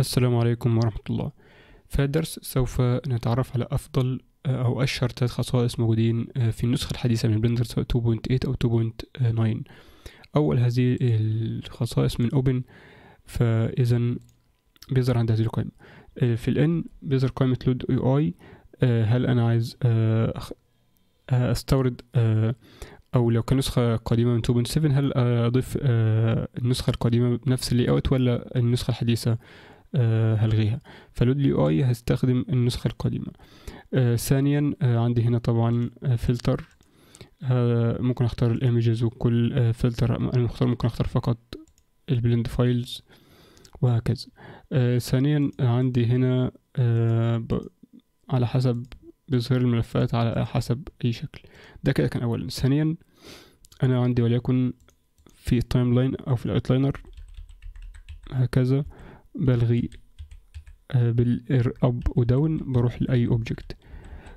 السلام عليكم ورحمة الله. في هذا الدرس سوف نتعرف على أفضل أو أشهر ثلاث خصائص موجودين في النسخة الحديثة من بلندر سواء 2.8 أو 2.9 أول هذه الخصائص من open فإذا بيظهر عند هذه القائمة. في ال N بيظهر قائمة load UI هل أنا عايز أستورد أو لو كان نسخه قديمة من 2.7 هل أضيف النسخة القديمة بنفس ال layout ولا النسخة الحديثة؟ هلغيها. ف load ال UI هستخدم النسخة القديمة. ثانيا عندي هنا طبعا فلتر. ممكن أختار ال images وكل فلتر. أنا مختار ممكن أختار فقط ال blend files وهكذا. ثانيا عندي هنا على حسب بيظهر الملفات على حسب أي شكل. ده كده كان أولا. ثانيا أنا عندي وليكن في ال timeline أو في ال outliner هكذا. بلغي بال up و down بروح لأي object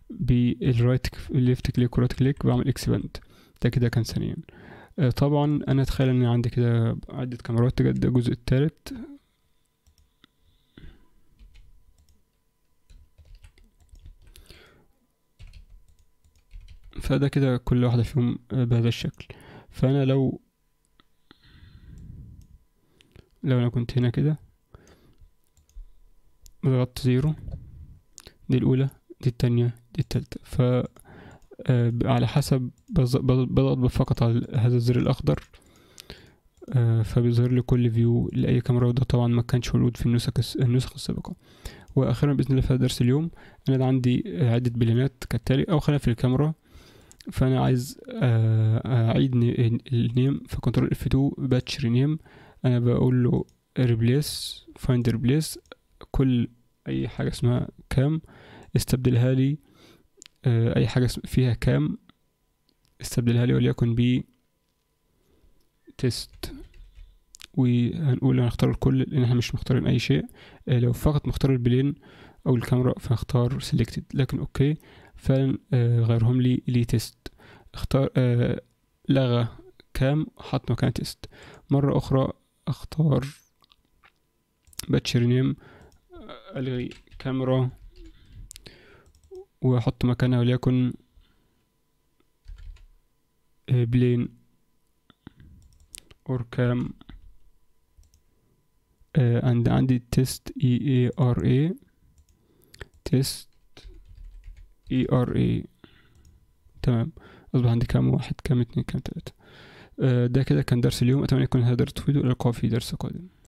بال right left click و right click بعمل expand ده كده كان ثانيا. طبعا أنا أتخيل إن عندي كده عدة كاميرات ده الجزء التالت. فده كده كل واحدة فيهم بهذا الشكل. فأنا لو لو أنا كنت هنا كده ضغطت zero دي الأولى دي التانية دي التالتة. ف على حسب بضغط فقط على هذا الزر الأخضر. فبيظهر لي كل view لأي كاميرا وده طبعا ما كانش موجود في النسخ السابقة. وأخيرا بإذن الله في درس اليوم أنا عندي عدة plane ات كالتالي. أو خلينا في الكاميرا. فأنا عايز أعيد ال name. في control F 2 batch rename. أنا بقول له replace find replace كل أي حاجة اسمها cam استبدلها لي أي حاجة فيها cam استبدلها لي وليكن ب test. وهنقول هنختار الكل لأن إحنا مش مختارين أي شيء. لو فقط مختار ال plane أو الكاميرا فنختار selected لكن okay فعلا غيرهم لي لي test. اختار آه لغى cam حط مكان test. مرة أخرى أختار batch rename ألغي كاميرا وأحط مكانها وليكن آه plane اور كام عند عندي تيست اي اي ار اي تيست اي ار اي تمام. أصبح عندي كام واحد كام اتنين كام تلاتة ده كده كان درس اليوم. أتمنى يكون هذا درس تفيده القاء في درس قادم.